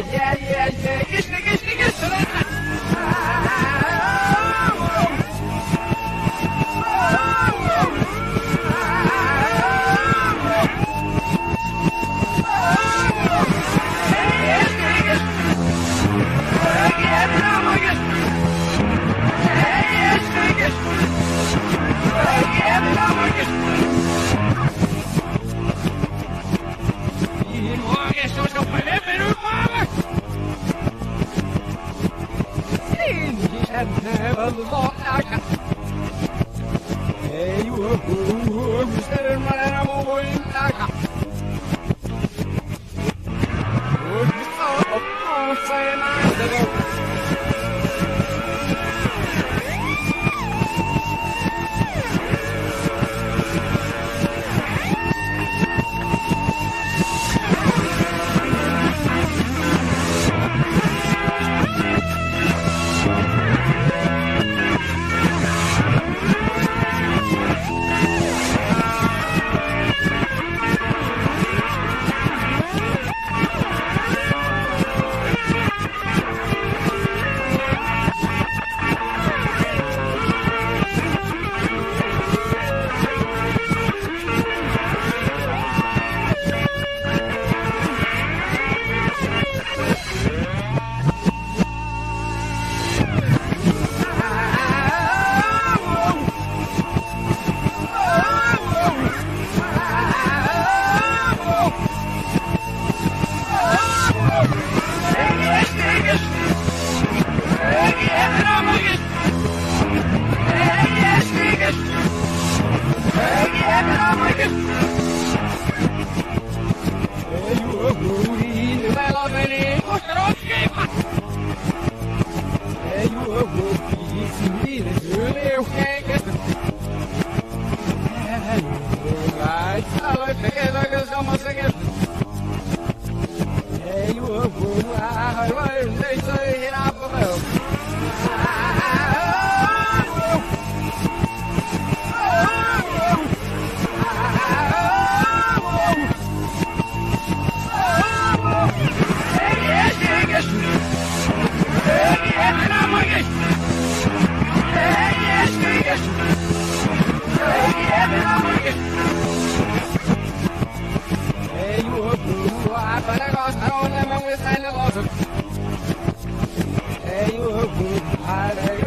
gel gel gel. Geçti geçti geçti. Yes, sir. and have a long knock. Hey, you I'm you saying I'm the Woo!